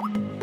you